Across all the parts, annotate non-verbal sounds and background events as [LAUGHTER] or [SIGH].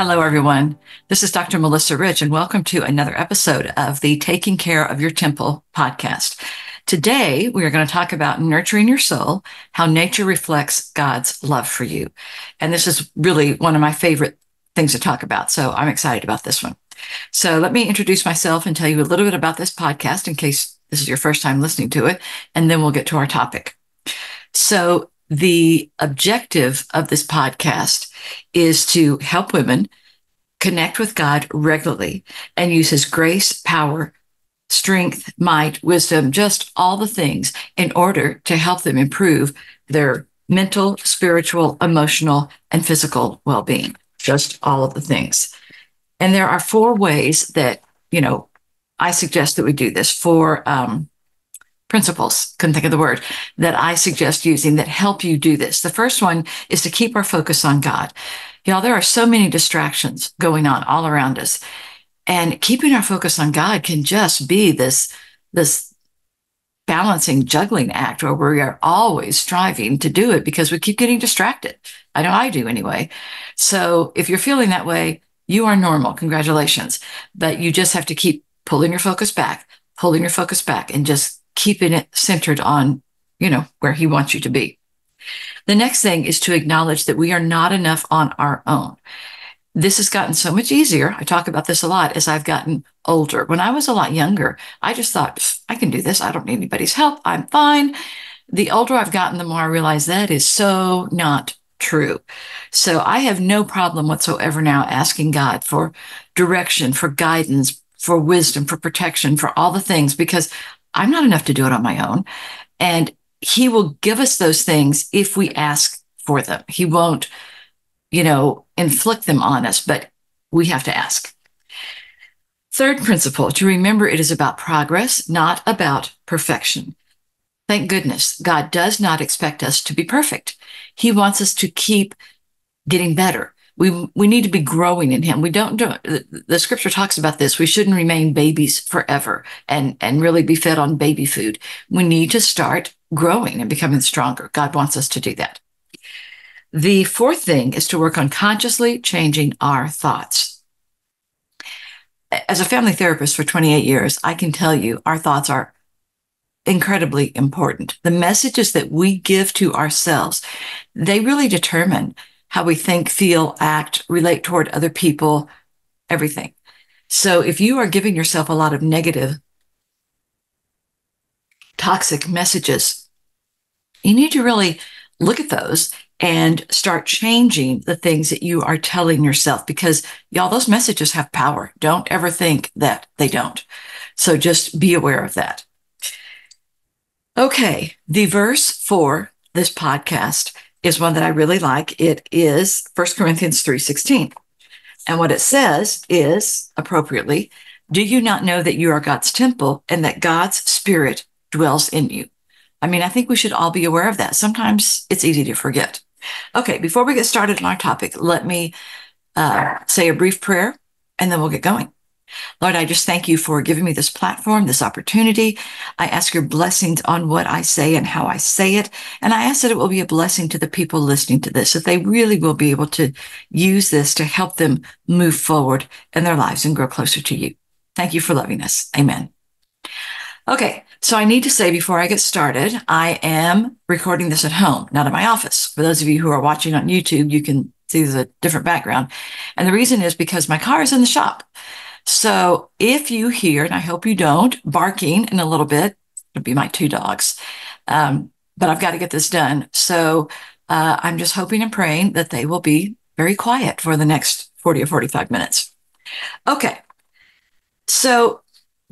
Hello, everyone. This is Dr. Melissa Rich, and welcome to another episode of the Taking Care of Your Temple podcast. Today, we are going to talk about nurturing your soul, how nature reflects God's love for you. And this is really one of my favorite things to talk about. So I'm excited about this one. So let me introduce myself and tell you a little bit about this podcast in case this is your first time listening to it. And then we'll get to our topic. So the objective of this podcast is to help women connect with God regularly and use his grace, power, strength, might, wisdom, just all the things in order to help them improve their mental, spiritual, emotional, and physical well being. Just all of the things. And there are four ways that, you know, I suggest that we do this. Four um, principles, couldn't think of the word, that I suggest using that help you do this. The first one is to keep our focus on God. Y'all, there are so many distractions going on all around us. And keeping our focus on God can just be this, this balancing juggling act where we are always striving to do it because we keep getting distracted. I know I do anyway. So if you're feeling that way, you are normal. Congratulations. But you just have to keep pulling your focus back, pulling your focus back and just keeping it centered on, you know, where he wants you to be. The next thing is to acknowledge that we are not enough on our own. This has gotten so much easier. I talk about this a lot as I've gotten older. When I was a lot younger, I just thought, I can do this. I don't need anybody's help. I'm fine. The older I've gotten, the more I realize that is so not true. So I have no problem whatsoever now asking God for direction, for guidance, for wisdom, for protection, for all the things, because I'm not enough to do it on my own. And he will give us those things if we ask for them. He won't, you know, inflict them on us, but we have to ask. Third principle to remember it is about progress, not about perfection. Thank goodness God does not expect us to be perfect. He wants us to keep getting better we we need to be growing in him. We don't do the, the scripture talks about this. We shouldn't remain babies forever and and really be fed on baby food. We need to start growing and becoming stronger. God wants us to do that. The fourth thing is to work on consciously changing our thoughts. As a family therapist for 28 years i can tell you our thoughts are incredibly important. The messages that we give to ourselves they really determine how we think, feel, act, relate toward other people, everything. So if you are giving yourself a lot of negative, toxic messages, you need to really look at those and start changing the things that you are telling yourself because y'all, those messages have power. Don't ever think that they don't. So just be aware of that. Okay. The verse for this podcast is one that I really like. It is 1 Corinthians 3:16. And what it says is appropriately, do you not know that you are God's temple and that God's spirit dwells in you? I mean, I think we should all be aware of that. Sometimes it's easy to forget. Okay, before we get started on our topic, let me uh, say a brief prayer and then we'll get going. Lord, I just thank you for giving me this platform, this opportunity. I ask your blessings on what I say and how I say it. And I ask that it will be a blessing to the people listening to this, that they really will be able to use this to help them move forward in their lives and grow closer to you. Thank you for loving us. Amen. Okay. So I need to say before I get started, I am recording this at home, not at my office. For those of you who are watching on YouTube, you can see there's a different background. And the reason is because my car is in the shop. So if you hear, and I hope you don't, barking in a little bit, it'll be my two dogs. Um, but I've got to get this done. So uh, I'm just hoping and praying that they will be very quiet for the next 40 or 45 minutes. Okay. So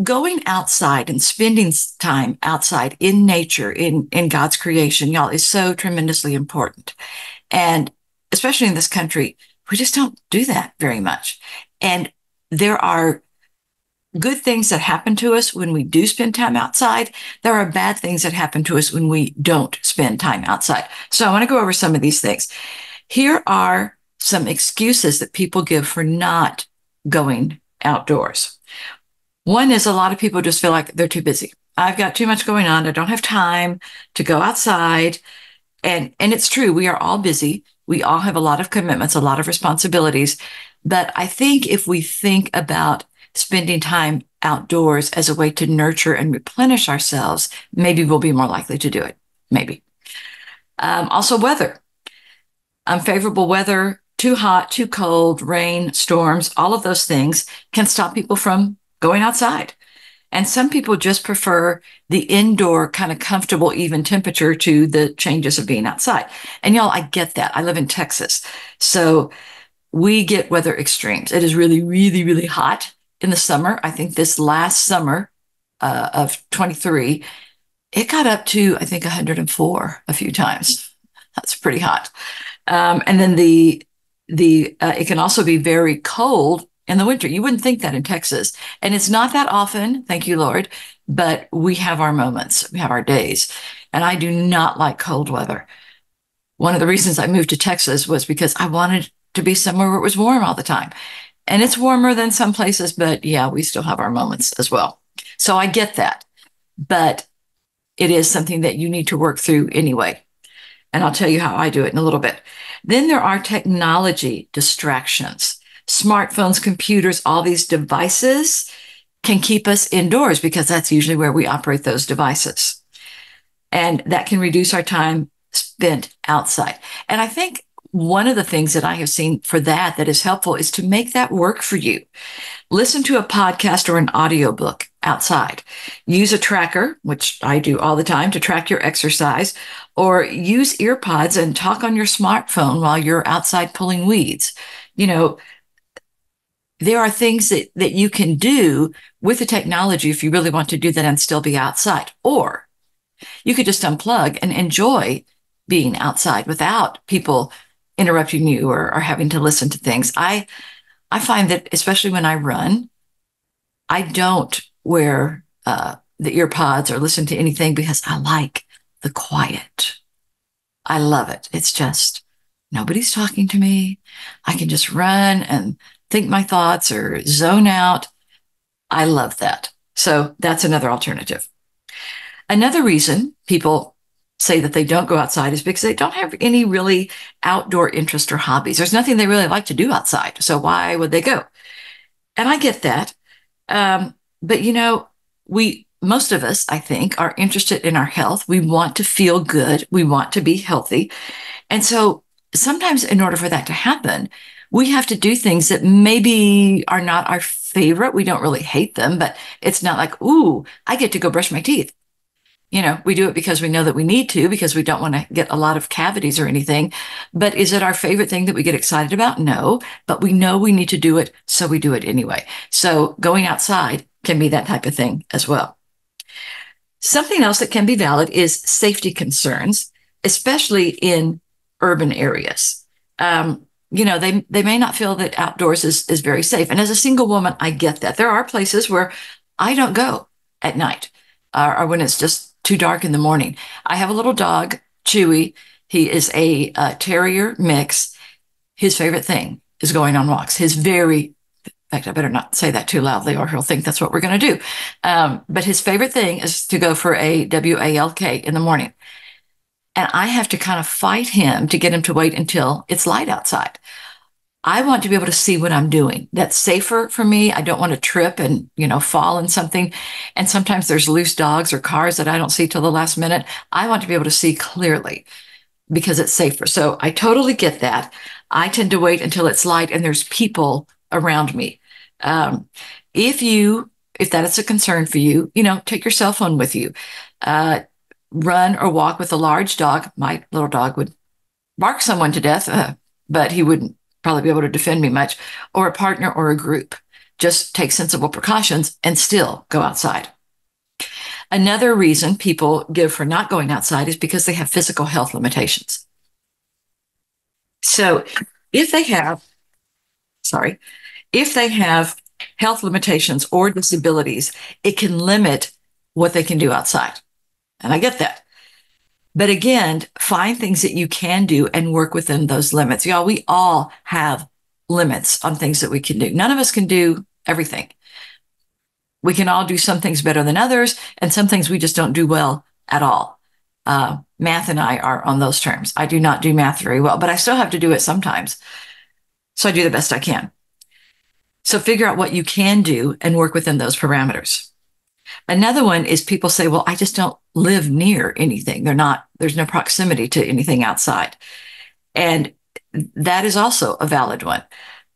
going outside and spending time outside in nature, in, in God's creation, y'all, is so tremendously important. And especially in this country, we just don't do that very much. And there are good things that happen to us when we do spend time outside. There are bad things that happen to us when we don't spend time outside. So I want to go over some of these things. Here are some excuses that people give for not going outdoors. One is a lot of people just feel like they're too busy. I've got too much going on. I don't have time to go outside. And, and it's true. We are all busy. We all have a lot of commitments, a lot of responsibilities. But I think if we think about spending time outdoors as a way to nurture and replenish ourselves, maybe we'll be more likely to do it. Maybe. Um, also, weather. Unfavorable weather, too hot, too cold, rain, storms, all of those things can stop people from going outside. And some people just prefer the indoor kind of comfortable, even temperature to the changes of being outside. And y'all, I get that. I live in Texas. So we get weather extremes. It is really, really, really hot in the summer. I think this last summer uh, of 23, it got up to, I think, 104 a few times. That's pretty hot. Um, and then the the uh, it can also be very cold in the winter. You wouldn't think that in Texas. And it's not that often, thank you, Lord, but we have our moments, we have our days. And I do not like cold weather. One of the reasons I moved to Texas was because I wanted to be somewhere where it was warm all the time. And it's warmer than some places, but yeah, we still have our moments as well. So I get that. But it is something that you need to work through anyway. And I'll tell you how I do it in a little bit. Then there are technology distractions smartphones, computers, all these devices can keep us indoors because that's usually where we operate those devices. And that can reduce our time spent outside. And I think one of the things that I have seen for that that is helpful is to make that work for you. Listen to a podcast or an audiobook outside. Use a tracker, which I do all the time to track your exercise, or use earpods and talk on your smartphone while you're outside pulling weeds. You know, there are things that, that you can do with the technology if you really want to do that and still be outside. Or you could just unplug and enjoy being outside without people interrupting you or, or having to listen to things. I I find that especially when I run, I don't wear uh, the ear pods or listen to anything because I like the quiet. I love it. It's just nobody's talking to me. I can just run and think my thoughts or zone out. I love that. So that's another alternative. Another reason people say that they don't go outside is because they don't have any really outdoor interest or hobbies. There's nothing they really like to do outside. So why would they go? And I get that. Um, but you know, we, most of us, I think, are interested in our health. We want to feel good. We want to be healthy. And so sometimes in order for that to happen, we have to do things that maybe are not our favorite. We don't really hate them, but it's not like, ooh, I get to go brush my teeth. You know, we do it because we know that we need to, because we don't want to get a lot of cavities or anything. But is it our favorite thing that we get excited about? No, but we know we need to do it. So we do it anyway. So going outside can be that type of thing as well. Something else that can be valid is safety concerns, especially in urban areas. Um, you know, they they may not feel that outdoors is is very safe. And as a single woman, I get that. There are places where I don't go at night uh, or when it's just too dark in the morning. I have a little dog, Chewy. He is a uh, terrier mix. His favorite thing is going on walks. His very in fact, I better not say that too loudly or he'll think that's what we're going to do. Um, but his favorite thing is to go for a W A L K in the morning. And I have to kind of fight him to get him to wait until it's light outside. I want to be able to see what I'm doing. That's safer for me. I don't want to trip and, you know, fall in something. And sometimes there's loose dogs or cars that I don't see till the last minute. I want to be able to see clearly because it's safer. So I totally get that. I tend to wait until it's light and there's people around me. Um, if you, if that is a concern for you, you know, take your cell phone with you. Uh, run or walk with a large dog, my little dog would bark someone to death, uh, but he wouldn't probably be able to defend me much, or a partner or a group. Just take sensible precautions and still go outside. Another reason people give for not going outside is because they have physical health limitations. So if they have, sorry, if they have health limitations or disabilities, it can limit what they can do outside. And I get that. But again, find things that you can do and work within those limits. Y'all, we all have limits on things that we can do. None of us can do everything. We can all do some things better than others, and some things we just don't do well at all. Uh, math and I are on those terms. I do not do math very well, but I still have to do it sometimes. So I do the best I can. So figure out what you can do and work within those parameters. Another one is people say, well, I just don't live near anything. They're not, there's no proximity to anything outside. And that is also a valid one.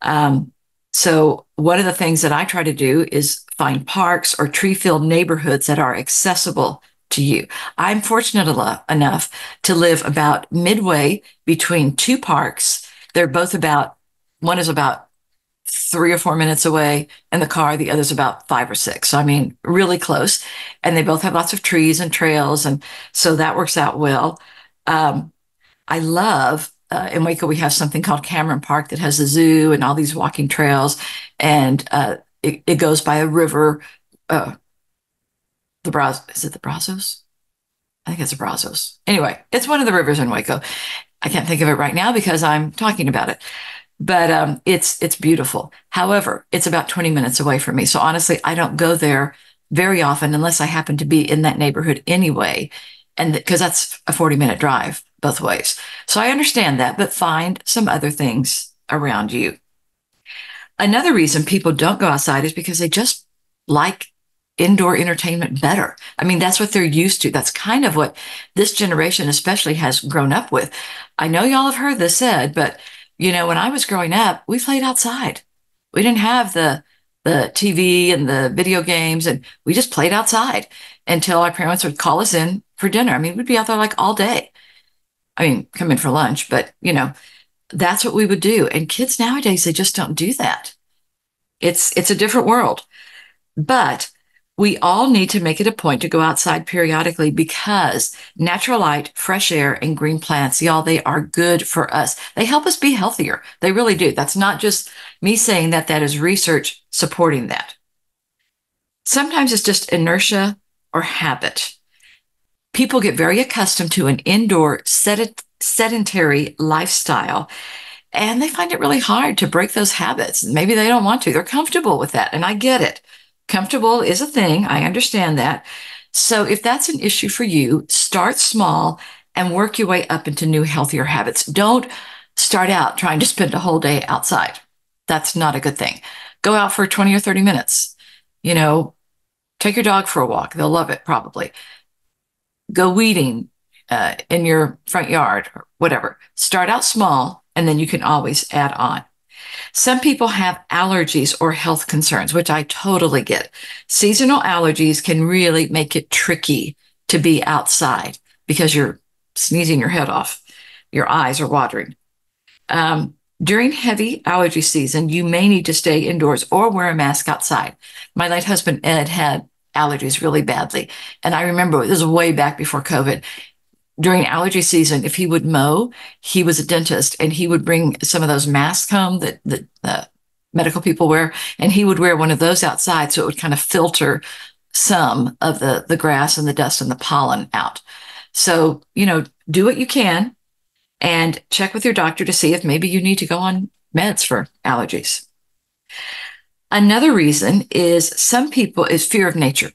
Um, so one of the things that I try to do is find parks or tree filled neighborhoods that are accessible to you. I'm fortunate enough to live about midway between two parks. They're both about, one is about three or four minutes away in the car. The other's about five or six. So, I mean, really close. And they both have lots of trees and trails. And so that works out well. Um, I love uh, in Waco, we have something called Cameron Park that has a zoo and all these walking trails. And uh, it, it, goes by a river. Uh, the Brazos, is it the Brazos? I think it's the Brazos. Anyway, it's one of the rivers in Waco. I can't think of it right now because I'm talking about it but um, it's it's beautiful. However, it's about 20 minutes away from me. So honestly, I don't go there very often unless I happen to be in that neighborhood anyway, and because that's a 40 minute drive both ways. So I understand that, but find some other things around you. Another reason people don't go outside is because they just like indoor entertainment better. I mean, that's what they're used to. That's kind of what this generation especially has grown up with. I know y'all have heard this said, but you know, when I was growing up, we played outside. We didn't have the the TV and the video games, and we just played outside until our parents would call us in for dinner. I mean, we'd be out there like all day. I mean, come in for lunch, but you know, that's what we would do. And kids nowadays, they just don't do that. It's it's a different world. But we all need to make it a point to go outside periodically because natural light, fresh air, and green plants, y'all, they are good for us. They help us be healthier. They really do. That's not just me saying that, that is research supporting that. Sometimes it's just inertia or habit. People get very accustomed to an indoor sedentary lifestyle and they find it really hard to break those habits. Maybe they don't want to. They're comfortable with that. And I get it. Comfortable is a thing. I understand that. So if that's an issue for you, start small and work your way up into new, healthier habits. Don't start out trying to spend a whole day outside. That's not a good thing. Go out for 20 or 30 minutes. You know, take your dog for a walk. They'll love it probably. Go weeding uh, in your front yard or whatever. Start out small and then you can always add on. Some people have allergies or health concerns, which I totally get. Seasonal allergies can really make it tricky to be outside because you're sneezing your head off. Your eyes are watering. Um, during heavy allergy season, you may need to stay indoors or wear a mask outside. My late husband, Ed, had allergies really badly. And I remember this was way back before COVID during allergy season, if he would mow, he was a dentist and he would bring some of those masks home that, that uh, medical people wear, and he would wear one of those outside so it would kind of filter some of the, the grass and the dust and the pollen out. So, you know, do what you can and check with your doctor to see if maybe you need to go on meds for allergies. Another reason is some people is fear of nature.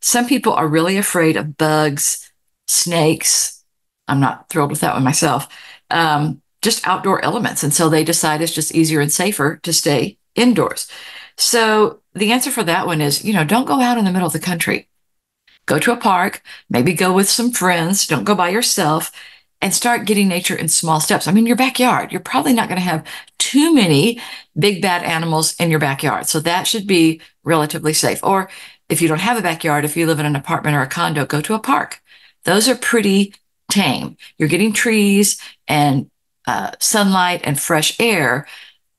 Some people are really afraid of bugs, snakes, I'm not thrilled with that one myself. Um, just outdoor elements. And so they decide it's just easier and safer to stay indoors. So the answer for that one is, you know, don't go out in the middle of the country. Go to a park, maybe go with some friends, don't go by yourself and start getting nature in small steps. I mean, your backyard, you're probably not going to have too many big bad animals in your backyard. So that should be relatively safe. Or if you don't have a backyard, if you live in an apartment or a condo, go to a park. Those are pretty tame. You're getting trees and uh, sunlight and fresh air,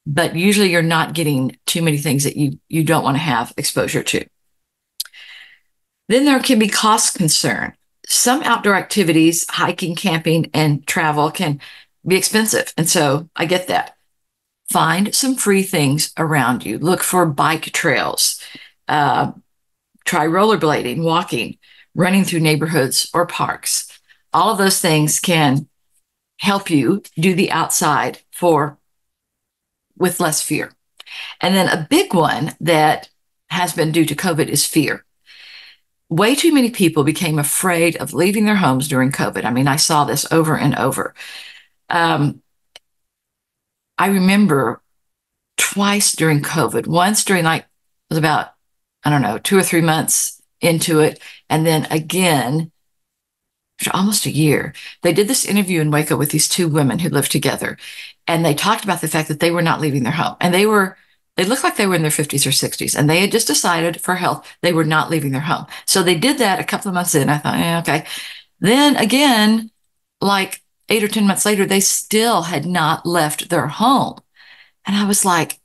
but usually you're not getting too many things that you, you don't want to have exposure to. Then there can be cost concern. Some outdoor activities, hiking, camping, and travel can be expensive. And so I get that. Find some free things around you. Look for bike trails. Uh, try rollerblading, walking, running through neighborhoods or parks all of those things can help you do the outside for with less fear. And then a big one that has been due to COVID is fear. Way too many people became afraid of leaving their homes during COVID. I mean, I saw this over and over. Um, I remember twice during COVID. Once during like, it was about, I don't know, two or three months into it. And then again, almost a year, they did this interview in Waco with these two women who lived together. And they talked about the fact that they were not leaving their home. And they were, they looked like they were in their 50s or 60s. And they had just decided for health, they were not leaving their home. So they did that a couple of months in. I thought, okay. Then again, like eight or 10 months later, they still had not left their home. And I was like,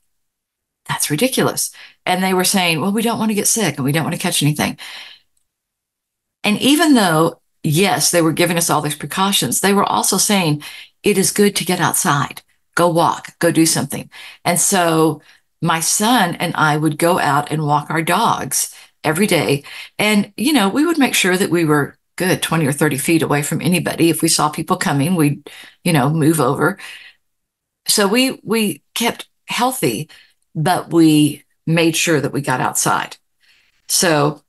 that's ridiculous. And they were saying, well, we don't want to get sick and we don't want to catch anything. And even though, yes, they were giving us all these precautions, they were also saying it is good to get outside, go walk, go do something. And so my son and I would go out and walk our dogs every day. And, you know, we would make sure that we were good 20 or 30 feet away from anybody. If we saw people coming, we'd, you know, move over. So we we kept healthy, but we made sure that we got outside. So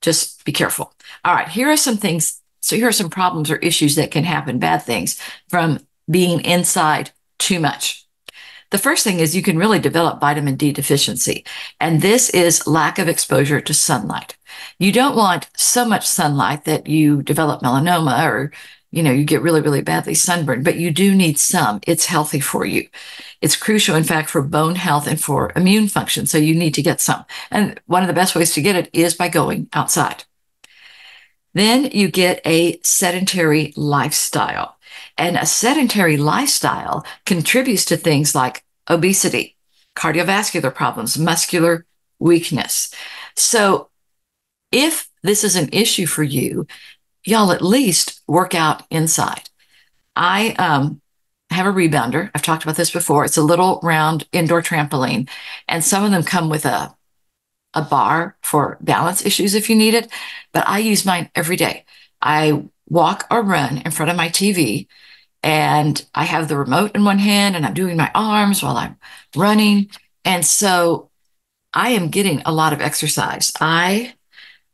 just be careful. All right, here are some things. So here are some problems or issues that can happen, bad things from being inside too much. The first thing is you can really develop vitamin D deficiency, and this is lack of exposure to sunlight. You don't want so much sunlight that you develop melanoma or you know you get really really badly sunburned, but you do need some. It's healthy for you. It's crucial in fact for bone health and for immune function, so you need to get some. And one of the best ways to get it is by going outside. Then you get a sedentary lifestyle. And a sedentary lifestyle contributes to things like obesity, cardiovascular problems, muscular weakness. So if this is an issue for you, y'all at least work out inside. I um, have a rebounder. I've talked about this before. It's a little round indoor trampoline, and some of them come with a a bar for balance issues if you need it. But I use mine every day. I walk or run in front of my TV and I have the remote in one hand and I'm doing my arms while I'm running. And so I am getting a lot of exercise. I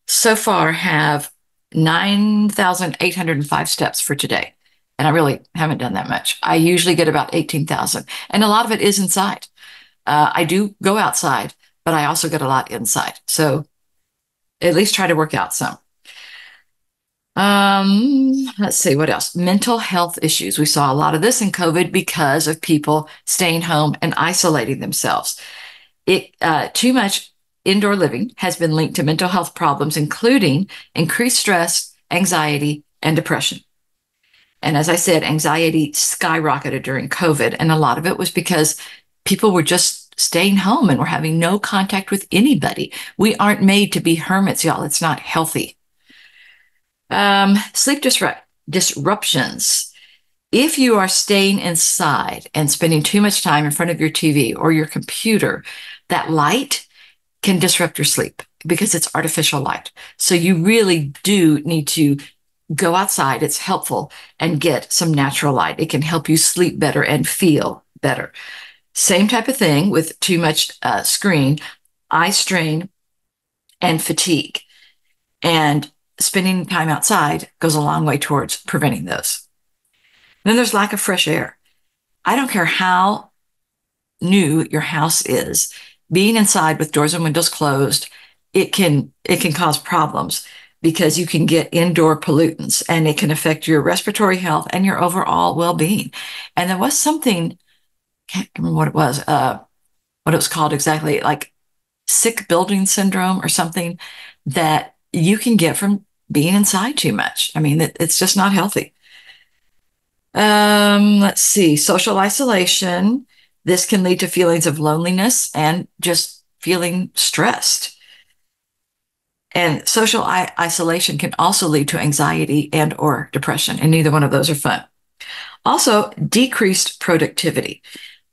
so far have 9,805 steps for today. And I really haven't done that much. I usually get about 18,000. And a lot of it is inside. Uh, I do go outside, but I also get a lot inside. So at least try to work out some. Um, let's see what else. Mental health issues. We saw a lot of this in COVID because of people staying home and isolating themselves. It uh, too much indoor living has been linked to mental health problems, including increased stress, anxiety, and depression. And as I said, anxiety skyrocketed during COVID, and a lot of it was because people were just staying home and we're having no contact with anybody. We aren't made to be hermits, y'all. It's not healthy. Um, sleep disrupt- disruptions. If you are staying inside and spending too much time in front of your TV or your computer, that light can disrupt your sleep because it's artificial light. So you really do need to go outside. It's helpful and get some natural light. It can help you sleep better and feel better. Same type of thing with too much uh, screen, eye strain, and fatigue. And spending time outside goes a long way towards preventing those. then there's lack of fresh air. I don't care how new your house is, being inside with doors and windows closed, it can it can cause problems because you can get indoor pollutants and it can affect your respiratory health and your overall well-being. And there was something, can't remember what it was, uh, what it was called exactly, like sick building syndrome or something that you can get from being inside too much. I mean, it, it's just not healthy. Um, let's see, social isolation. This can lead to feelings of loneliness and just feeling stressed. And social I- isolation can also lead to anxiety and or depression, and neither one of those are fun. Also, decreased productivity.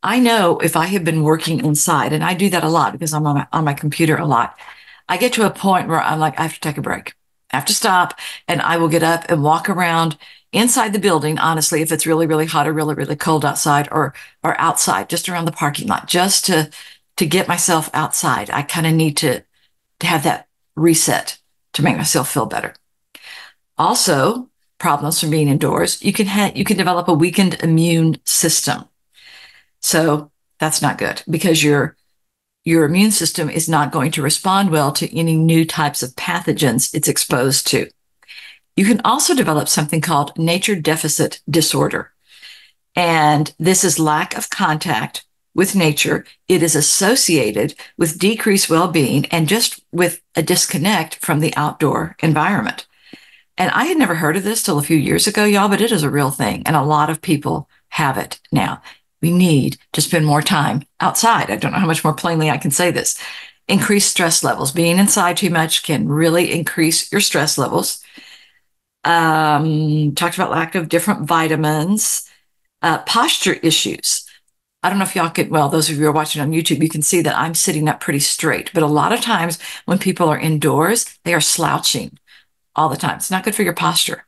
I know if I have been working inside, and I do that a lot because I'm on my, on my computer a lot, I get to a point where I'm like, I have to take a break. I have to stop and I will get up and walk around inside the building, honestly, if it's really, really hot or really, really cold outside or or outside, just around the parking lot, just to to get myself outside. I kind of need to to have that reset to make myself feel better. Also, problems from being indoors, you can have you can develop a weakened immune system. So that's not good because your your immune system is not going to respond well to any new types of pathogens it's exposed to. You can also develop something called nature deficit disorder. And this is lack of contact with nature. It is associated with decreased well being and just with a disconnect from the outdoor environment. And I had never heard of this till a few years ago, y'all, but it is a real thing. And a lot of people have it now. We need to spend more time outside. I don't know how much more plainly I can say this. Increase stress levels. Being inside too much can really increase your stress levels. Um, talked about lack of different vitamins, uh, posture issues. I don't know if y'all can, well, those of you who are watching on YouTube, you can see that I'm sitting up pretty straight. But a lot of times when people are indoors, they are slouching all the time. It's not good for your posture.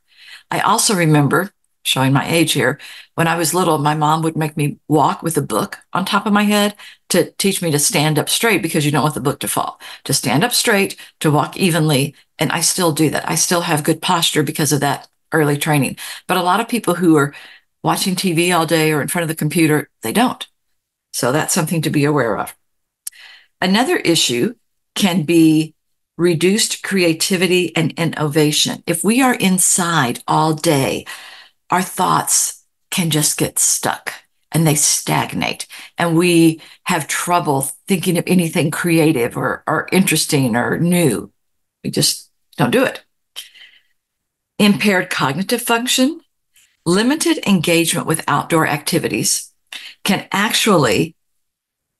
I also remember showing my age here. When I was little, my mom would make me walk with a book on top of my head to teach me to stand up straight because you don't want the book to fall, to stand up straight, to walk evenly. And I still do that. I still have good posture because of that early training. But a lot of people who are watching TV all day or in front of the computer, they don't. So that's something to be aware of. Another issue can be reduced creativity and innovation. If we are inside all day, our thoughts can just get stuck and they stagnate and we have trouble thinking of anything creative or, or interesting or new. We just don't do it. Impaired cognitive function, limited engagement with outdoor activities can actually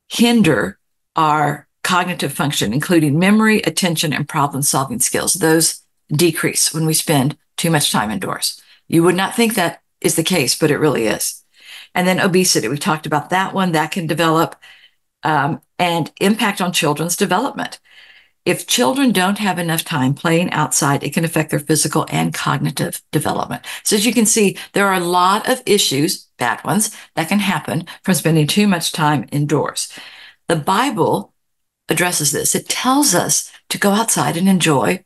hinder our cognitive function, including memory, attention, and problem solving skills. Those decrease when we spend too much time indoors. You would not think that is the case, but it really is. And then obesity, we talked about that one that can develop um, and impact on children's development. If children don't have enough time playing outside, it can affect their physical and cognitive development. So as you can see, there are a lot of issues, bad ones, that can happen from spending too much time indoors. The Bible addresses this. It tells us to go outside and enjoy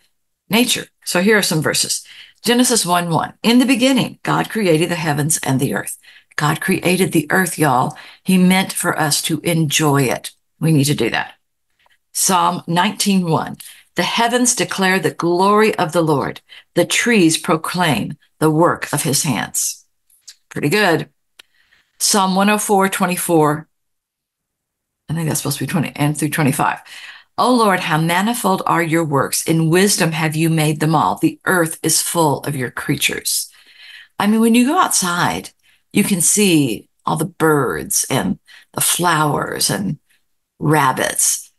nature. So here are some verses. Genesis 1 1. In the beginning, God created the heavens and the earth. God created the earth, y'all. He meant for us to enjoy it. We need to do that. Psalm 19 1. The heavens declare the glory of the Lord. The trees proclaim the work of his hands. Pretty good. Psalm 104 24. I think that's supposed to be 20 and through 25. O Lord, how manifold are your works. In wisdom have you made them all. The earth is full of your creatures. I mean, when you go outside, you can see all the birds and the flowers and rabbits.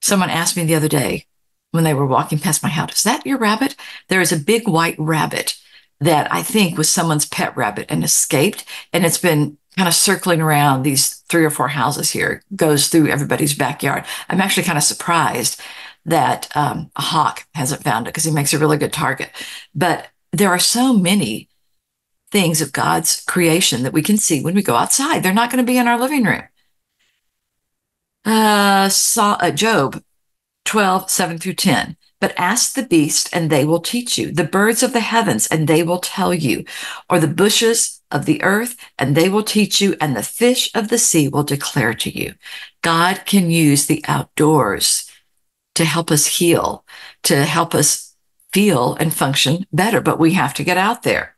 Someone asked me the other day when they were walking past my house, is that your rabbit? There is a big white rabbit that I think was someone's pet rabbit and escaped. And it's been kind of circling around these three or four houses here, goes through everybody's backyard. I'm actually kind of surprised that um, a hawk hasn't found it because he makes a really good target. But there are so many things of God's creation that we can see when we go outside. They're not going to be in our living room. Uh, saw, uh, Job 12, 7 through 10. But ask the beast, and they will teach you, the birds of the heavens, and they will tell you, or the bushes of the earth, and they will teach you, and the fish of the sea will declare to you. God can use the outdoors to help us heal, to help us feel and function better, but we have to get out there.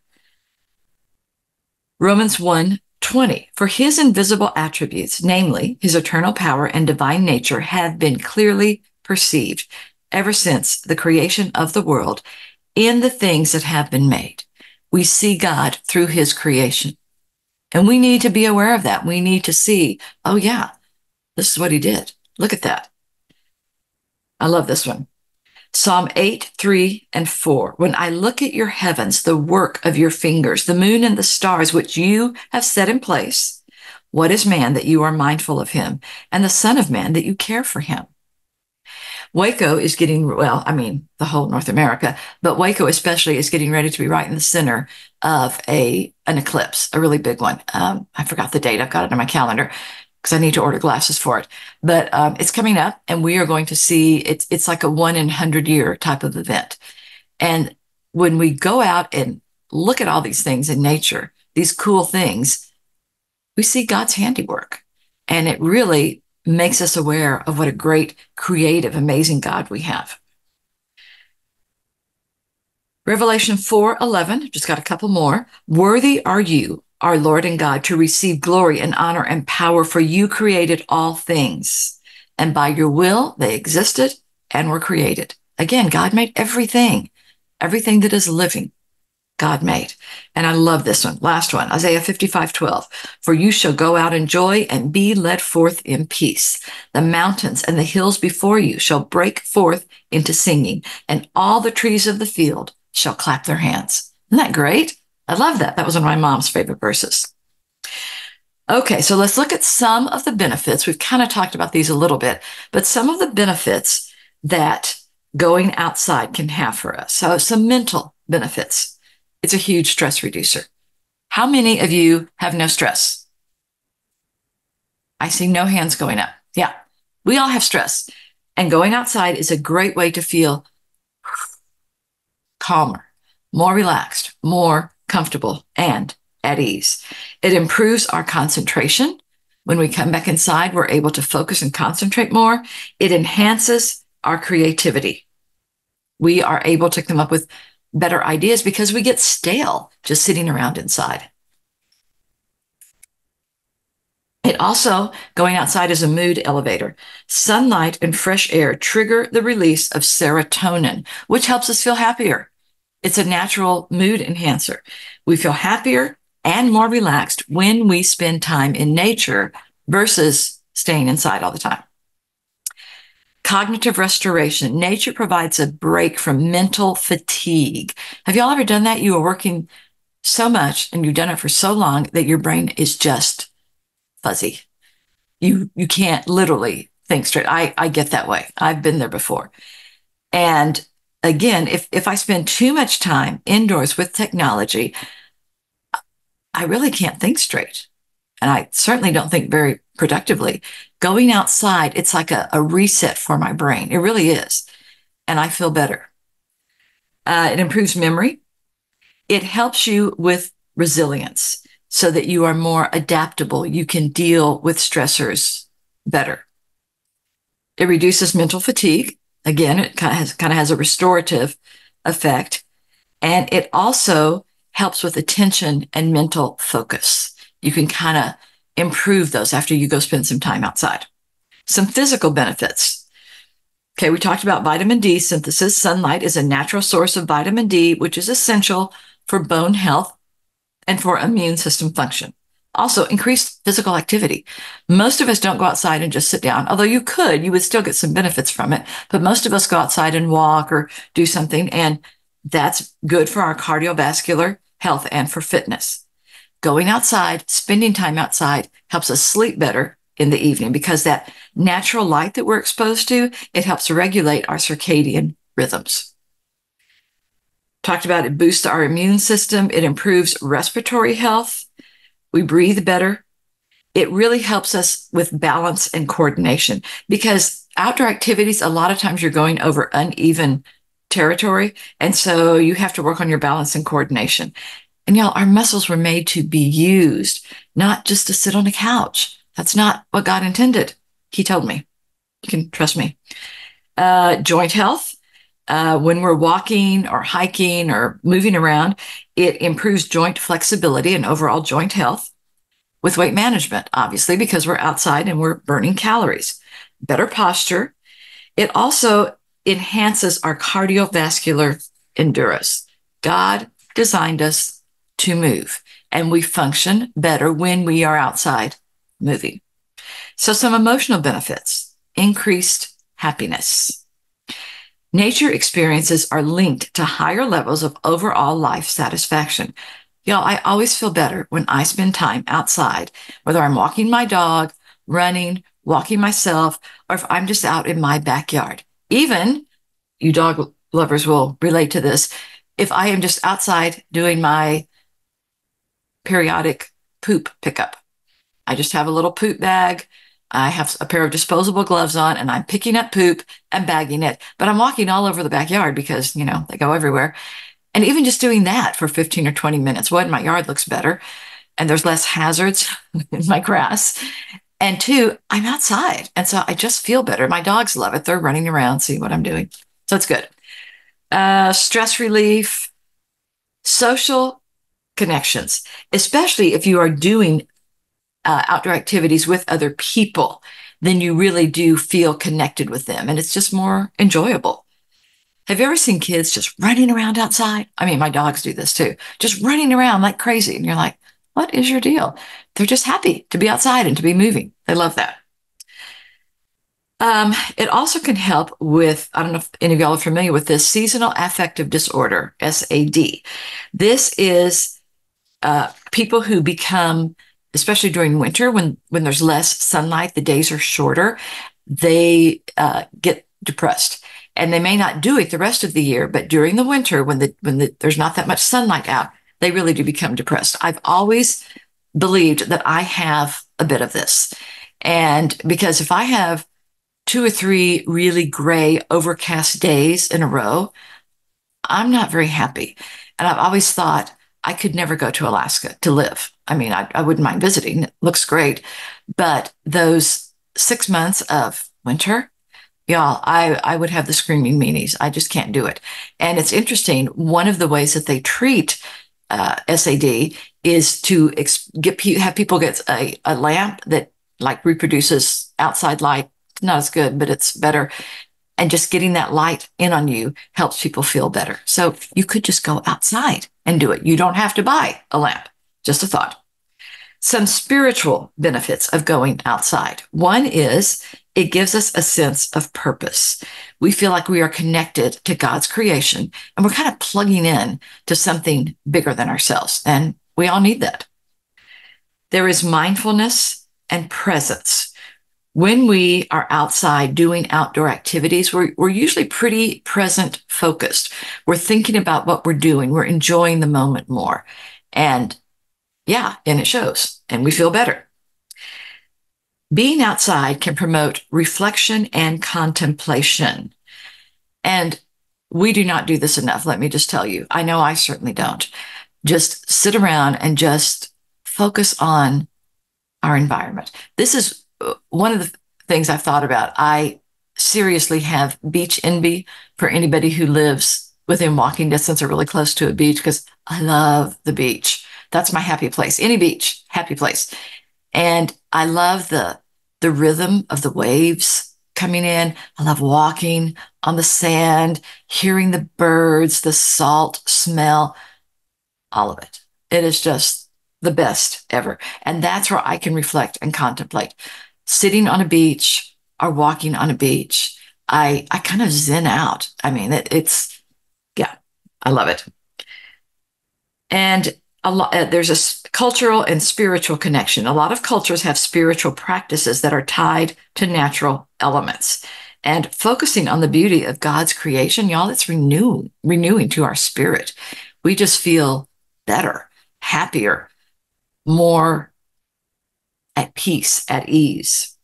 Romans 1 20. For his invisible attributes, namely his eternal power and divine nature, have been clearly perceived ever since the creation of the world in the things that have been made. We see God through his creation. And we need to be aware of that. We need to see, oh, yeah, this is what he did. Look at that. I love this one. Psalm 8, 3, and 4. When I look at your heavens, the work of your fingers, the moon and the stars which you have set in place, what is man that you are mindful of him, and the Son of Man that you care for him? Waco is getting, well, I mean, the whole North America, but Waco especially is getting ready to be right in the center of a an eclipse, a really big one. Um, I forgot the date. I've got it on my calendar because I need to order glasses for it. But um, it's coming up, and we are going to see it's it's like a one in hundred year type of event. And when we go out and look at all these things in nature, these cool things, we see God's handiwork. And it really makes us aware of what a great, creative, amazing God we have. Revelation 4:11, just got a couple more. Worthy are you, our Lord and God, to receive glory and honor and power, for you created all things, and by your will they existed and were created. Again, God made everything, everything that is living. God made. And I love this one. Last one, Isaiah 55, 12. For you shall go out in joy and be led forth in peace. The mountains and the hills before you shall break forth into singing, and all the trees of the field shall clap their hands. Isn't that great? I love that. That was one of my mom's favorite verses. Okay, so let's look at some of the benefits. We've kind of talked about these a little bit, but some of the benefits that going outside can have for us. So, some mental benefits. It's a huge stress reducer. How many of you have no stress? I see no hands going up. Yeah, we all have stress. And going outside is a great way to feel calmer, more relaxed, more comfortable, and at ease. It improves our concentration. When we come back inside, we're able to focus and concentrate more. It enhances our creativity. We are able to come up with better ideas because we get stale just sitting around inside. It also, going outside is a mood elevator. Sunlight and fresh air trigger the release of serotonin, which helps us feel happier. It's a natural mood enhancer. We feel happier and more relaxed when we spend time in nature versus staying inside all the time. Cognitive restoration. Nature provides a break from mental fatigue. Have y'all ever done that? You are working so much and you've done it for so long that your brain is just fuzzy. You you can't literally think straight. I, I get that way. I've been there before. And again, if if I spend too much time indoors with technology, I really can't think straight. And I certainly don't think very productively. Going outside, it's like a, a reset for my brain. It really is. And I feel better. Uh, it improves memory. It helps you with resilience so that you are more adaptable. You can deal with stressors better. It reduces mental fatigue. Again, it kind of has, kind of has a restorative effect. And it also helps with attention and mental focus. You can kind of improve those after you go spend some time outside. Some physical benefits. Okay, we talked about vitamin D synthesis. Sunlight is a natural source of vitamin D, which is essential for bone health and for immune system function. Also, increased physical activity. Most of us don't go outside and just sit down, although you could, you would still get some benefits from it. But most of us go outside and walk or do something, and that's good for our cardiovascular health and for fitness going outside, spending time outside helps us sleep better in the evening because that natural light that we're exposed to, it helps regulate our circadian rhythms. Talked about it boosts our immune system, it improves respiratory health, we breathe better. It really helps us with balance and coordination because outdoor activities, a lot of times you're going over uneven territory. And so you have to work on your balance and coordination. And y'all, our muscles were made to be used, not just to sit on a couch. That's not what God intended. He told me. You can trust me. Uh, joint health. Uh, when we're walking or hiking or moving around, it improves joint flexibility and overall joint health. With weight management, obviously, because we're outside and we're burning calories. Better posture. It also enhances our cardiovascular endurance. God designed us to move and we function better when we are outside moving. So some emotional benefits, increased happiness. Nature experiences are linked to higher levels of overall life satisfaction. Y'all, I always feel better when I spend time outside, whether I'm walking my dog, running, walking myself, or if I'm just out in my backyard. Even you dog lovers will relate to this. If I am just outside doing my periodic poop pickup. I just have a little poop bag. I have a pair of disposable gloves on and I'm picking up poop and bagging it. But I'm walking all over the backyard because, you know, they go everywhere. And even just doing that for 15 or 20 minutes, what my yard looks better. and there's less hazards [LAUGHS] in my grass. And two, I'm outside. And so I just feel better. My dogs love it. They're running around, seeing what I'm doing. So it's good. Uh, stress relief, social connections, especially if you are doing uh, outdoor activities with other people, then you really do feel connected with them and it's just more enjoyable. Have you ever seen kids just running around outside? I mean, my dogs do this too, just running around like crazy. And you're like, what is your deal? They're just happy to be outside and to be moving. They love that. Um, it also can help with, I don't know if any of y'all are familiar with this, seasonal affective disorder, SAD. This is uh, people who become especially during winter when when there's less sunlight, the days are shorter, they uh, get depressed. And they may not do it the rest of the year, but during the winter, when the when the, there's not that much sunlight out, they really do become depressed. I've always believed that I have a bit of this, and because if I have two or three really gray, overcast days in a row, I'm not very happy. And I've always thought I could never go to Alaska to live. I mean, I, I wouldn't mind visiting. It looks great. But those six months of winter, y'all, I, I would have the screaming meanies. I just can't do it. And it's interesting. One of the ways that they treat uh, SAD is to ex- get have people get a, a lamp that like reproduces outside light. Not as good, but it's better. And just getting that light in on you helps people feel better. So you could just go outside and do it. You don't have to buy a lamp. Just a thought. Some spiritual benefits of going outside. One is it gives us a sense of purpose. We feel like we are connected to God's creation and we're kind of plugging in to something bigger than ourselves. And we all need that. There is mindfulness and presence. When we are outside doing outdoor activities, we're, we're usually pretty present focused. We're thinking about what we're doing. We're enjoying the moment more. And yeah, and it shows, and we feel better. Being outside can promote reflection and contemplation. And we do not do this enough. Let me just tell you. I know I certainly don't. Just sit around and just focus on our environment. This is one of the things I've thought about. I seriously have beach envy for anybody who lives within walking distance or really close to a beach because I love the beach. That's my happy place. Any beach, happy place. And I love the the rhythm of the waves coming in. I love walking on the sand, hearing the birds, the salt smell, all of it. It is just the best ever. And that's where I can reflect and contemplate. Sitting on a beach or walking on a beach, I I kind of zen out. I mean, it, it's yeah, I love it. And a lot, uh, there's a cultural and spiritual connection. A lot of cultures have spiritual practices that are tied to natural elements. And focusing on the beauty of God's creation, y'all, it's renewing, renewing to our spirit. We just feel better, happier, more at peace, at ease.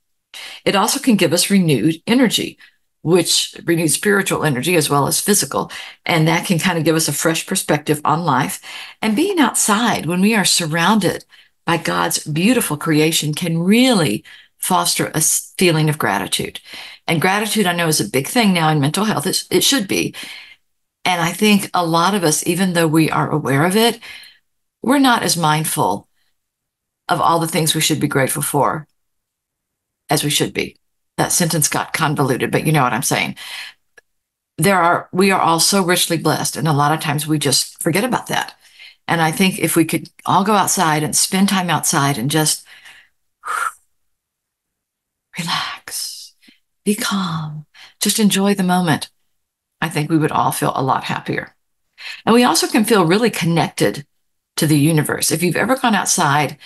It also can give us renewed energy which brings spiritual energy as well as physical. And that can kind of give us a fresh perspective on life. And being outside when we are surrounded by God's beautiful creation can really foster a feeling of gratitude. And gratitude, I know, is a big thing now in mental health. It's, it should be. And I think a lot of us, even though we are aware of it, we're not as mindful of all the things we should be grateful for as we should be that sentence got convoluted, but you know what I'm saying. There are, we are all so richly blessed. And a lot of times we just forget about that. And I think if we could all go outside and spend time outside and just [SIGHS] relax, be calm, just enjoy the moment, I think we would all feel a lot happier. And we also can feel really connected to the universe. If you've ever gone outside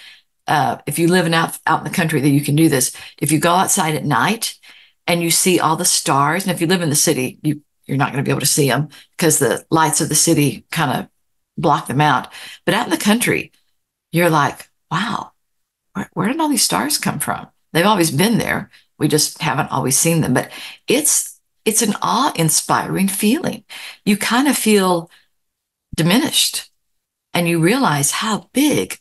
uh, if you live in out, out in the country that you can do this. If you go outside at night and you see all the stars, and if you live in the city, you you're not going to be able to see them because the lights of the city kind of block them out. But out in the country, you're like, wow, where, where did all these stars come from? They've always been there. We just haven't always seen them. But it's it's an awe-inspiring feeling. You kind of feel diminished and you realize how big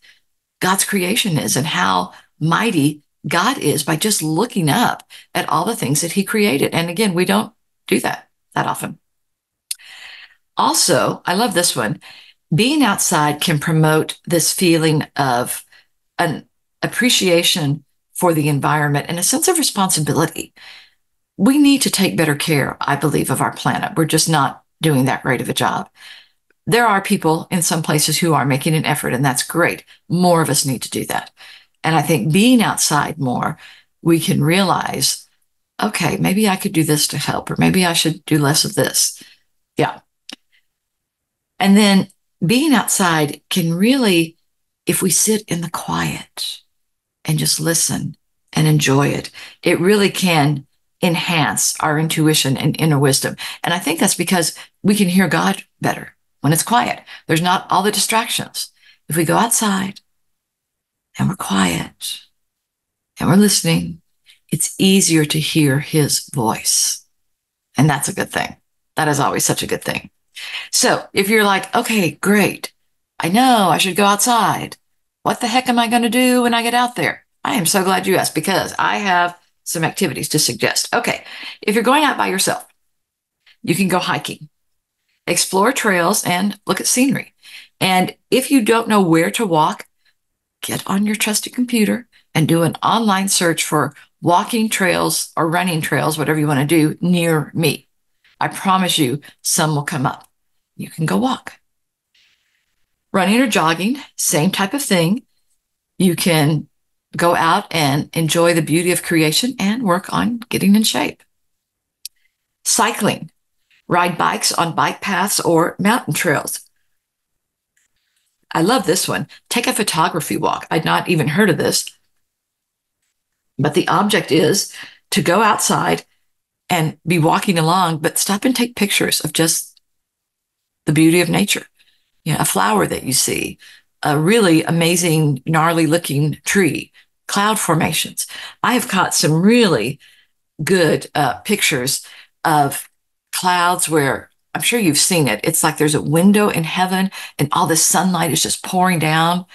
God's creation is and how mighty God is by just looking up at all the things that he created. And again, we don't do that that often. Also, I love this one. Being outside can promote this feeling of an appreciation for the environment and a sense of responsibility. We need to take better care, I believe, of our planet. We're just not doing that great of a job. There are people in some places who are making an effort, and that's great. More of us need to do that. And I think being outside more, we can realize, okay, maybe I could do this to help, or maybe I should do less of this. Yeah. And then being outside can really, if we sit in the quiet and just listen and enjoy it, it really can enhance our intuition and inner wisdom. And I think that's because we can hear God better when it's quiet. There's not all the distractions. If we go outside and we're quiet and we're listening, it's easier to hear his voice. And that's a good thing. That is always such a good thing. So if you're like, okay, great. I know I should go outside. What the heck am I going to do when I get out there? I am so glad you asked because I have some activities to suggest. Okay. If you're going out by yourself, you can go hiking, explore trails, and look at scenery. And if you don't know where to walk, get on your trusted computer and do an online search for walking trails or running trails, whatever you want to do near me. I promise you, some will come up. You can go walk. Running or jogging, same type of thing. You can go out and enjoy the beauty of creation and work on getting in shape. Cycling, ride bikes on bike paths or mountain trails. I love this one. Take a photography walk. I'd not even heard of this. But the object is to go outside and be walking along, but stop and take pictures of just the beauty of nature. You know, a flower that you see, a really amazing, gnarly looking tree, cloud formations. I have caught some really good uh, pictures of clouds where I'm sure you've seen it. It's like there's a window in heaven and all this sunlight is just pouring down.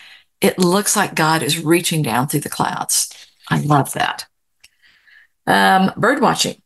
It looks like God is reaching down through the clouds. I love that. Um, bird watching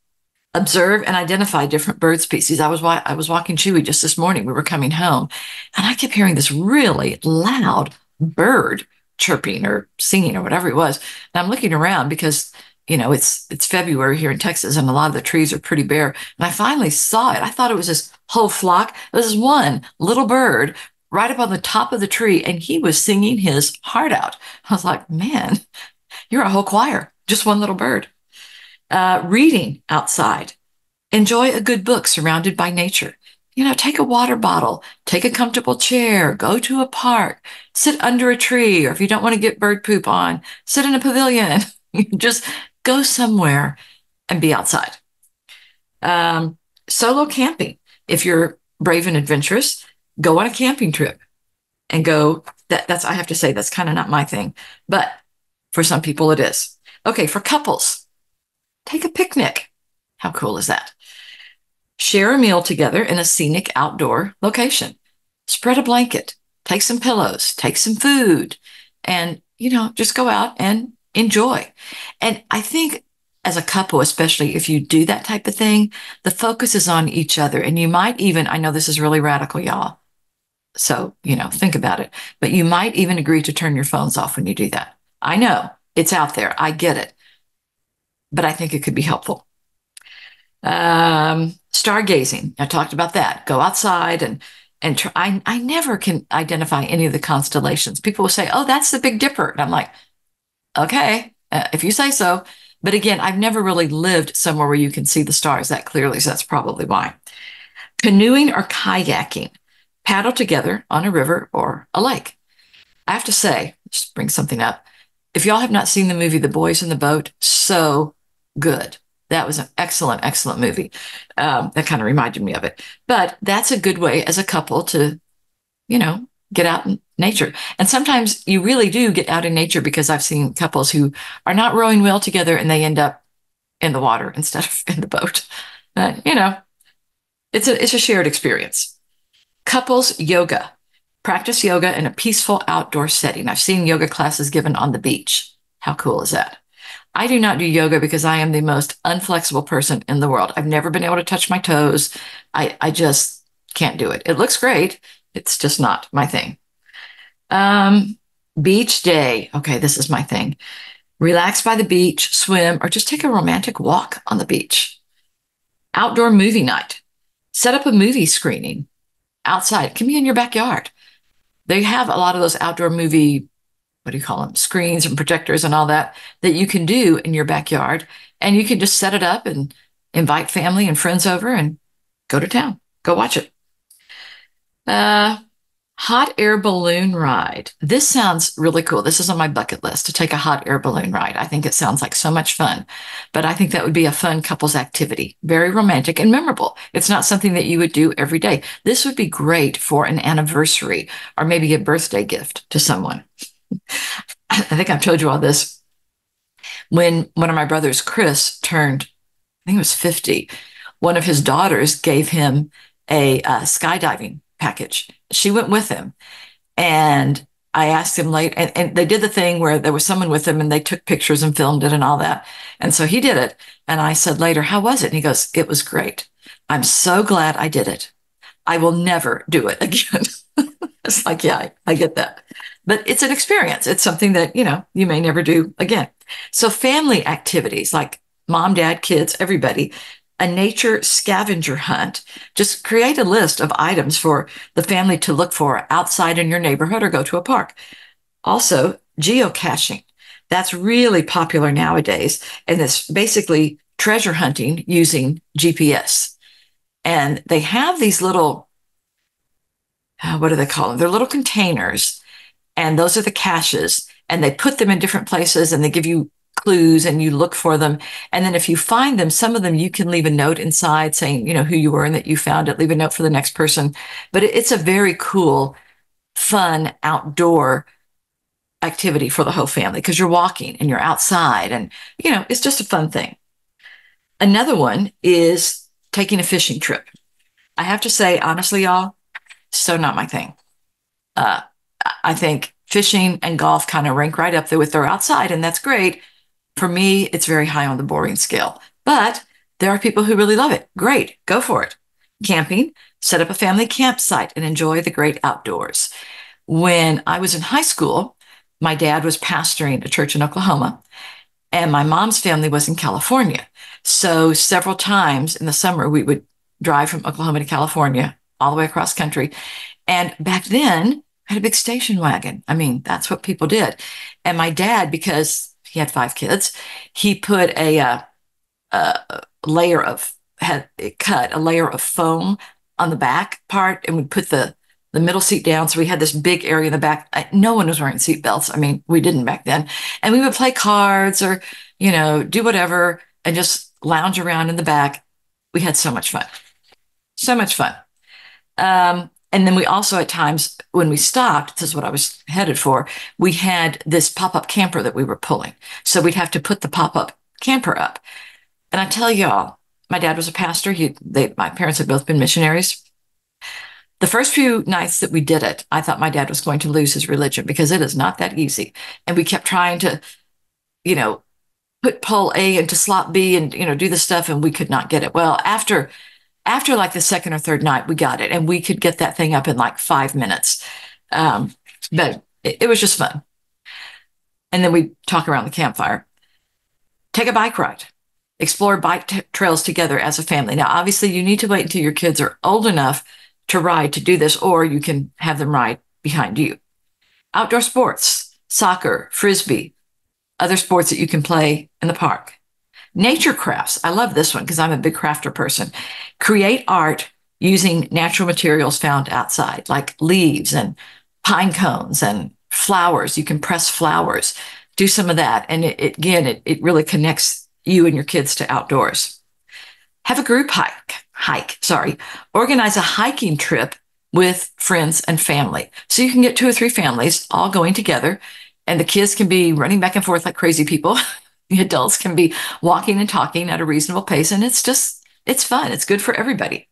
observe and identify different bird species. I was I was walking Chewy just this morning. We were coming home, and I kept hearing this really loud bird chirping or singing or whatever it was. And I'm looking around because you know it's it's February here in Texas, and a lot of the trees are pretty bare. And I finally saw it. I thought it was this whole flock. This is one little bird right up on the top of the tree, and he was singing his heart out. I was like, man, you're a whole choir, just one little bird. Uh, reading outside. Enjoy a good book surrounded by nature. You know, take a water bottle, take a comfortable chair, go to a park, sit under a tree, or if you don't want to get bird poop on, sit in a pavilion. [LAUGHS] Just go somewhere and be outside. Um, solo camping. If you're brave and adventurous, go on a camping trip and go. That, that's, I have to say, that's kind of not my thing, but for some people it is. Okay, for couples, take a picnic. How cool is that? Share a meal together in a scenic outdoor location. Spread a blanket, take some pillows, take some food, and, you know, just go out and enjoy. And I think as a couple, especially if you do that type of thing, the focus is on each other. And you might even, I know this is really radical, y'all. So, you know, think about it, but you might even agree to turn your phones off when you do that. I know it's out there. I get it but I think it could be helpful. Um, stargazing. I talked about that. Go outside and and try. I, I never can identify any of the constellations. People will say, "Oh, that's the Big Dipper," and I'm like, "Okay, uh, if you say so." But again, I've never really lived somewhere where you can see the stars that clearly, so that's probably why. Canoeing or kayaking. Paddle together on a river or a lake. I have to say, just bring something up. If y'all have not seen the movie The Boys in the Boat, so good. That was an excellent, excellent movie. Um, that kind of reminded me of it. But that's a good way as a couple to, you know, get out in nature. And sometimes you really do get out in nature because I've seen couples who are not rowing well together and they end up in the water [LAUGHS] instead of in the boat. But, you know, it's a it's a shared experience. Couples yoga. Practice yoga in a peaceful outdoor setting. I've seen yoga classes given on the beach. How cool is that? I do not do yoga because I am the most unflexible person in the world. I've never been able to touch my toes. I, I just can't do it. It looks great. It's just not my thing. Um, beach day. Okay, this is my thing. Relax by the beach, swim, or just take a romantic walk on the beach. Outdoor movie night. Set up a movie screening outside. It can be in your backyard. They have a lot of those outdoor movie, what do you call them, screens and projectors and all that that you can do in your backyard. And you can just set it up and invite family and friends over and go to town. Go watch it. Uh, Hot air balloon ride. This sounds really cool. This is on my bucket list to take a hot air balloon ride. I think it sounds like so much fun, but I think that would be a fun couples activity. Very romantic and memorable. It's not something that you would do every day. This would be great for an anniversary or maybe a birthday gift to someone. [LAUGHS] I think I've told you all this. When one of my brothers, Chris, turned, I think it was 50, one of his daughters gave him a uh, skydiving package. She went with him. And I asked him late, and, and, they did the thing where there was someone with him and they took pictures and filmed it and all that. And so he did it. And I said later, How was it? And he goes, It was great. I'm so glad I did it. I will never do it [LAUGHS] again. it's like, yeah, I, I get that. But it's an experience. It's something that, you know, you may never do again. So family activities like mom, dad, kids, everybody a nature scavenger hunt. Just create a list of items for the family to look for outside in your neighborhood or go to a park. Also, geocaching. That's really popular nowadays. And it's basically treasure hunting using GPS. And they have these little, uh, what do they call them? They're little containers. And those are the caches. And they put them in different places and they give you clues and you look for them. And then if you find them, some of them you can leave a note inside saying, you know, who you were and that you found it, leave a note for the next person. But it's a very cool, fun outdoor activity for the whole family because you're walking and you're outside and, you know, it's just a fun thing. Another one is taking a fishing trip. I have to say, honestly, y'all, so not my thing. Uh, I think fishing and golf kind of rank right up there with their outside, and that's great. For me, it's very high on the boring scale, but there are people who really love it. Great, go for it. Camping, set up a family campsite and enjoy the great outdoors. When I was in high school, my dad was pastoring a church in Oklahoma, and my mom's family was in California. So several times in the summer, we would drive from Oklahoma to California, all the way across country. And back then, I had a big station wagon. I mean, that's what people did. And my dad, because he had five kids. He put a, uh, a layer of had cut a layer of foam on the back part, and we put the the middle seat down. So we had this big area in the back. I, no one was wearing seat belts. I mean, we didn't back then. And we would play cards or, you know, do whatever and just lounge around in the back. We had so much fun. So much fun. Um, and then we also at times when we stopped this is what i was headed for we had this pop-up camper that we were pulling. So we'd have to put the pop-up camper up. And i tell y'all my dad was a pastor. He they my parents had both been missionaries. The first few nights that we did it i thought my dad was going to lose his religion because it is not that easy. And we kept trying to you know put pole a into slot b and you know do the stuff and we could not get it. Well after after like the second or third night, we got it and we could get that thing up in like five minutes. Um, but it, it was just fun. And then we talk around the campfire. Take a bike ride, explore bike t- trails together as a family. Now, obviously, you need to wait until your kids are old enough to ride to do this, or you can have them ride behind you. Outdoor sports, soccer, frisbee, other sports that you can play in the park. Nature crafts. I love this one because I'm a big crafter person. Create art using natural materials found outside, like leaves and pine cones and flowers. You can press flowers. Do some of that. And it, it, again, it, it really connects you and your kids to outdoors. Have a group hike, hike, sorry. Organize a hiking trip with friends and family. So you can get two or three families all going together and the kids can be running back and forth like crazy people. [LAUGHS] adults can be walking and talking at a reasonable pace and it's just it's fun it's good for everybody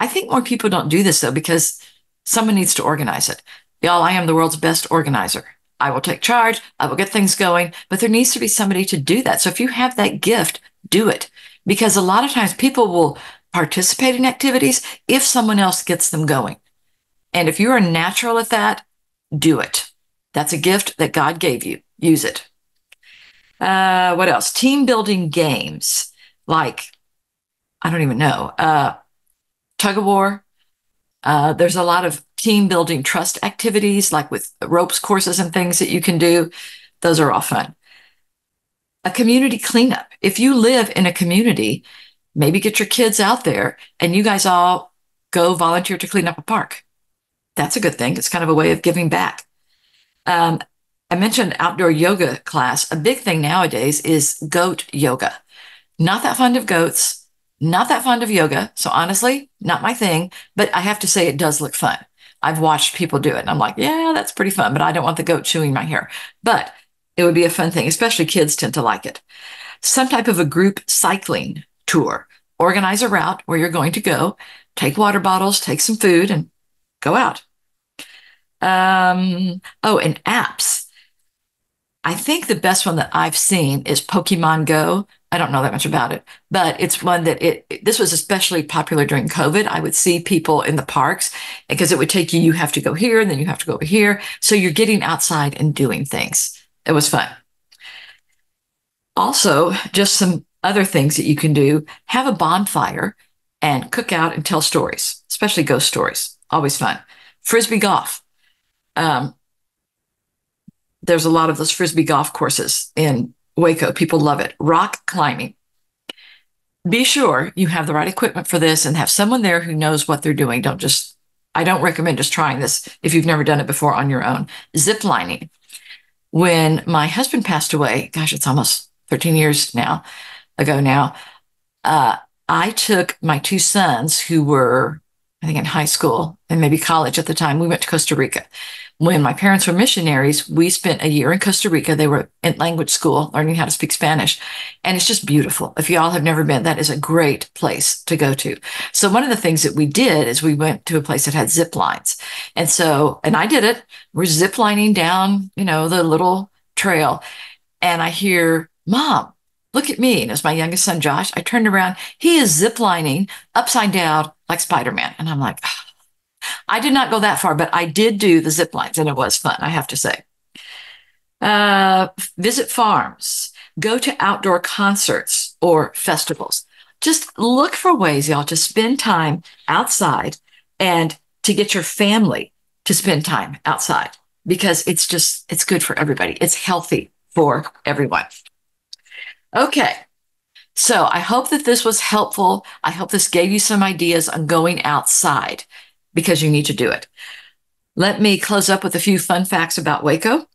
i think more people don't do this though because Someone needs to organize it. Y'all, I am the world's best organizer. I will take charge. I will get things going, but there needs to be somebody to do that. So if you have that gift, do it because a lot of times people will participate in activities if someone else gets them going. And if you're natural at that, do it. That's a gift that God gave you. Use it. Uh, what else? Team building games like, I don't even know, uh, tug of war. Uh, there's a lot of team building trust activities like with ropes courses and things that you can do. Those are all fun. A community cleanup. If you live in a community, maybe get your kids out there and you guys all go volunteer to clean up a park. That's a good thing. It's kind of a way of giving back. Um, I mentioned outdoor yoga class. A big thing nowadays is goat yoga. Not that fond of goats, not that fond of yoga. So honestly, not my thing, but I have to say it does look fun. I've watched people do it and I'm like, yeah, that's pretty fun, but I don't want the goat chewing my hair. But it would be a fun thing, especially kids tend to like it. Some type of a group cycling tour. Organize a route where you're going to go, take water bottles, take some food, and go out. Um, oh, and apps. I think the best one that I've seen is Pokemon Go. I don't know that much about it, but it's one that it, this was especially popular during COVID. I would see people in the parks because it would take you, you have to go here and then you have to go over here. So you're getting outside and doing things. It was fun. Also, just some other things that you can do. Have a bonfire and cook out and tell stories, especially ghost stories. Always fun. Frisbee golf. Um, there's a lot of those frisbee golf courses in Waco. People love it. Rock climbing. Be sure you have the right equipment for this and have someone there who knows what they're doing. Don't just, I don't recommend just trying this if you've never done it before on your own. Zip lining. When my husband passed away, gosh, it's almost 13 years now ago now, uh, I took my two sons who were, I think in high school and maybe college at the time. We went to Costa Rica when my parents were missionaries, we spent a year in Costa Rica. They were in language school learning how to speak Spanish. And it's just beautiful. If y'all have never been, that is a great place to go to. So one of the things that we did is we went to a place that had zip lines. And so, and I did it. We're zip lining down, you know, the little trail. And I hear, Mom, look at me. And it's my youngest son, Josh. I turned around. He is zip lining upside down like Spider Man. And I'm like, oh, I did not go that far, but I did do the zip lines and it was fun, I have to say. Uh, visit farms, go to outdoor concerts or festivals. Just look for ways, y'all, to spend time outside and to get your family to spend time outside because it's just, it's good for everybody. It's healthy for everyone. Okay. So I hope that this was helpful. I hope this gave you some ideas on going outside because you need to do it. Let me close up with a few fun facts about Waco.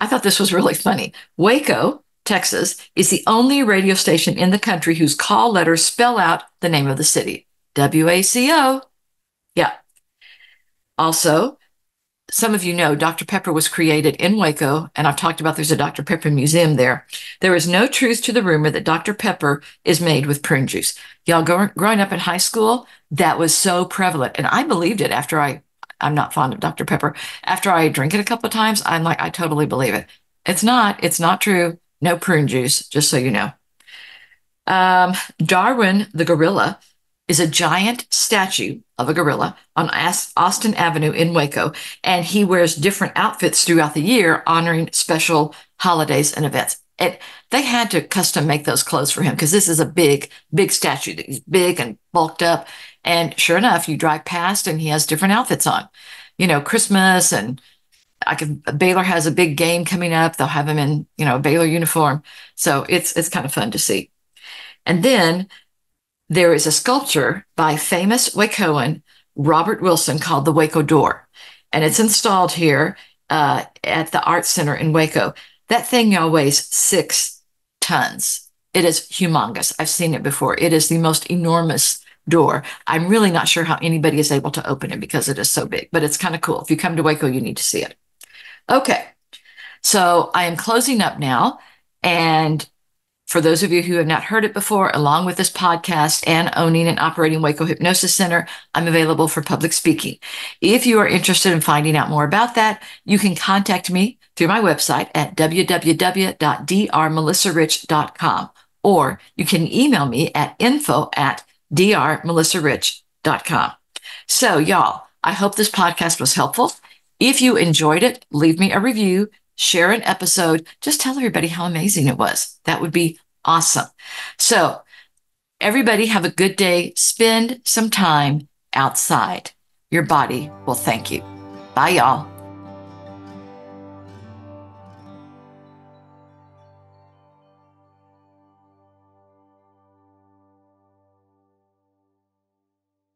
I thought this was really funny. Waco, Texas, is the only radio station in the country whose call letters spell out the name of the city W A C O. Yeah. Also, some of you know Dr. Pepper was created in Waco, and I've talked about there's a Dr. Pepper museum there. There is no truth to the rumor that Dr. Pepper is made with prune juice. Y'all go, growing up in high school, that was so prevalent. And I believed it after I, I'm not fond of Dr. Pepper. After I drink it a couple of times, I'm like, I totally believe it. It's not, it's not true. No prune juice, just so you know. Um, Darwin the gorilla is a giant statue of a gorilla on Austin Avenue in Waco, and he wears different outfits throughout the year honoring special holidays and events. And they had to custom make those clothes for him because this is a big, big statue. He's big and bulked up. And sure enough, you drive past and he has different outfits on. You know, Christmas and I can Baylor has a big game coming up. They'll have him in, you know, a Baylor uniform. So it's it's kind of fun to see. And then there is a sculpture by famous Wacoan Robert Wilson called the Waco Door, and it's installed here uh, at the Art Center in Waco. That thing now weighs six tons. It is humongous. I've seen it before. It is the most enormous door. I'm really not sure how anybody is able to open it because it is so big, but it's kind of cool. If you come to Waco, you need to see it. Okay. So I am closing up now. And For those of you who have not heard it before, along with this podcast and owning and operating Waco Hypnosis Center, I'm available for public speaking. If you are interested in finding out more about that, you can contact me through my website at www.drmelissarich.com or you can email me at info at drmelissarich.com. So, y'all, I hope this podcast was helpful. If you enjoyed it, leave me a review, share an episode, just tell everybody how amazing it was. That would be awesome. So, everybody have a good day. Spend some time outside. Your body will thank you. Bye, y'all.